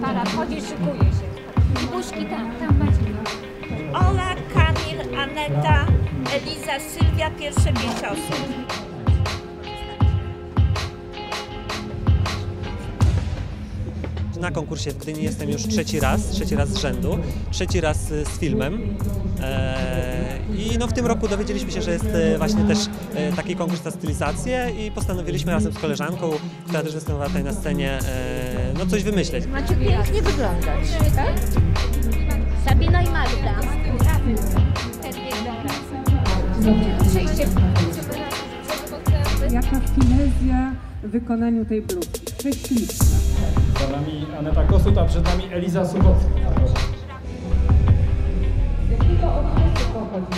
para wchodzi, szykuje się. Buźki tam, tam. Ola, Kamil, Aneta, Eliza, Sylwia, pierwsze pięć na konkursie w Gdyni jestem już trzeci raz, trzeci raz z rzędu, trzeci raz z filmem. E, I no w tym roku dowiedzieliśmy się, że jest e, właśnie też e, taki konkurs na stylizację i postanowiliśmy razem z koleżanką, która też występowała tutaj na scenie, no coś wymyśleć. Macie pięknie wyglądać, tak? Sabina i Magda. Jaka finezja w wykonaniu tej bluzki. Prześliczna. Za nami Aneta Kosut, a przed nami Eliza Suchocka.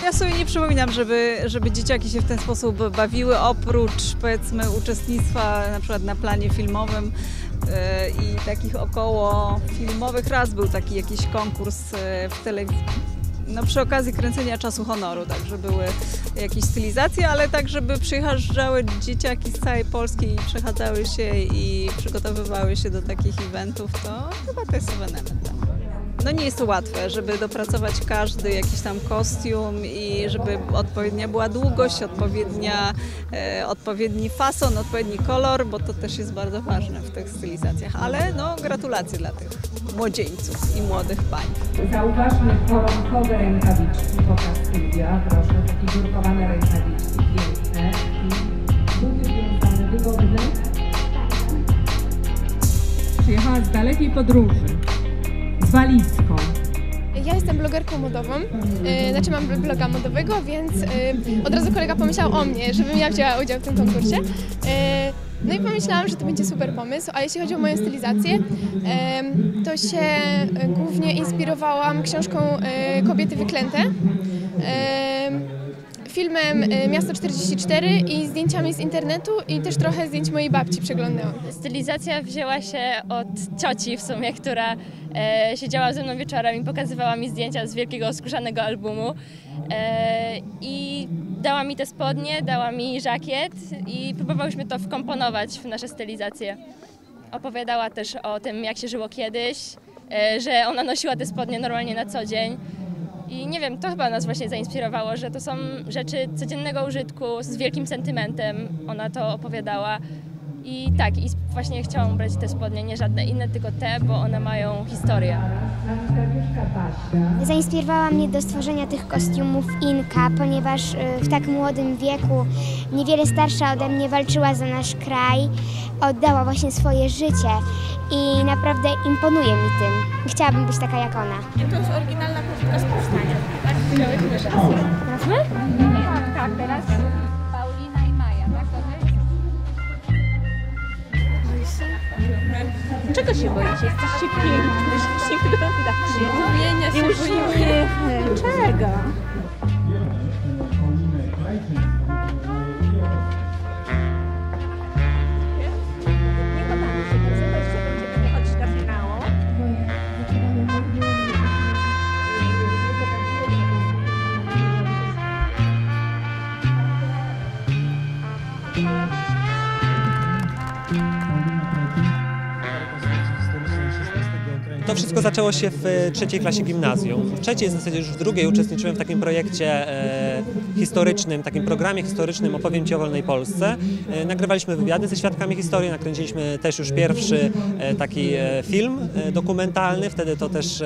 Ja sobie nie przypominam, żeby, żeby dzieciaki się w ten sposób bawiły, oprócz powiedzmy uczestnictwa na przykład na planie filmowym i takich około filmowych. Raz był taki jakiś konkurs e, w telewizji. No przy okazji kręcenia czasu honoru, także były jakieś stylizacje, ale tak, żeby przyjeżdżały dzieciaki z całej Polski i przechadzały się i przygotowywały się do takich eventów, to chyba to jest ewenement. No nie jest to łatwe, żeby dopracować każdy jakiś tam kostium i żeby odpowiednia była długość, odpowiednia, e, odpowiedni fason, odpowiedni kolor, bo to też jest bardzo ważne w tych stylizacjach. Ale no gratulacje dla tych młodzieńców i młodych pań. Zauważmy koronkowe rękawiczki. Pokaż Sylwia, proszę. Takie drukowane rękawiczki. Piękne. I buty wiązane, wygodne. Przyjechała z dalekiej podróży. Z walizką. Ja jestem blogerką modową, yy, znaczy mam bloga modowego, więc yy, od razu kolega pomyślał o mnie, żebym ja wzięła udział w tym konkursie. Yy, no i pomyślałam, że to będzie super pomysł, a jeśli chodzi o moją stylizację, to się głównie inspirowałam książką Kobiety Wyklęte, filmem yy, Miasto 44 i zdjęciami z internetu i też trochę zdjęć mojej babci przeglądałam. Stylizacja wzięła się od cioci w sumie, która e, siedziała ze mną wieczorem i pokazywała mi zdjęcia z wielkiego skórzanego albumu. E, I dała mi te spodnie, dała mi żakiet i próbowałyśmy to wkomponować w nasze stylizacje. Opowiadała też o tym, jak się żyło kiedyś, e, że ona nosiła te spodnie normalnie na co dzień. I nie wiem, to chyba nas właśnie zainspirowało, że to są rzeczy codziennego użytku z wielkim sentymentem. Ona to opowiadała. I tak, i właśnie chciałam ubrać te spodnie, nie żadne inne, tylko te, bo one mają historię. Zainspirowała mnie do stworzenia tych kostiumów Inka, ponieważ y, w tak młodym wieku, niewiele starsza ode mnie, walczyła za nasz kraj, oddała właśnie swoje życie i naprawdę imponuje mi tym. Chciałabym być taka jak ona. To jest oryginalna koszulka z powstania. Paulina Czego się boicie? Jesteście piękne, ślicznie wyglądacie. Zmienia się Uśmiechy. Czego? Nie badamy To wszystko zaczęło się w e, trzeciej klasie gimnazjum. W trzeciej, w zasadzie już w drugiej uczestniczyłem w takim projekcie e, historycznym, takim programie historycznym Opowiem Ci o wolnej Polsce. E, nagrywaliśmy wywiady ze świadkami historii, nakręciliśmy też już pierwszy e, taki e, film dokumentalny. Wtedy to też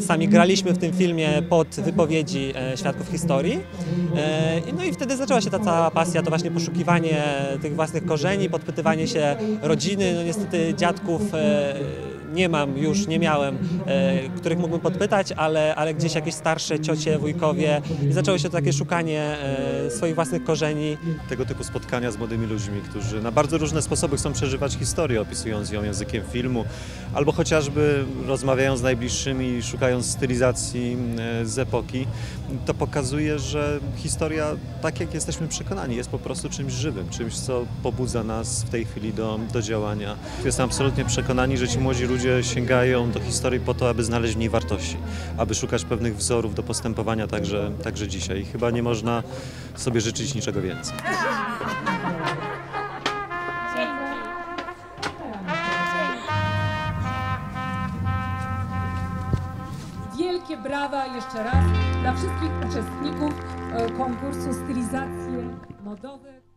sami graliśmy w tym filmie pod wypowiedzi świadków historii. No i wtedy zaczęła się ta cała pasja, to właśnie poszukiwanie tych własnych korzeni, podpytywanie się rodziny. No niestety dziadków nie mam już, nie miałem, których mógłbym podpytać, ale, ale gdzieś jakieś starsze ciocie, wujkowie i zaczęło się takie szukanie e, swoich własnych korzeni. tego typu spotkania z młodymi ludźmi, którzy na bardzo różne sposoby chcą przeżywać historię, opisując ją językiem filmu, albo chociażby rozmawiając z najbliższymi, szukając stylizacji e, z epoki, to pokazuje, że historia, tak jak jesteśmy przekonani, jest po prostu czymś żywym, czymś, co pobudza nas w tej chwili do, do działania. Jestem absolutnie przekonani, że ci młodzi ludzie sięgają do historii po to, aby znaleźć w niej wartości, aby szukać pewnych wzorów do postępowania także, także dzisiaj. Chyba nie można sobie życzyć niczego więcej. Wielkie brawa jeszcze raz. dla wszystkich uczestników e, konkursu Stylizacje Modowe.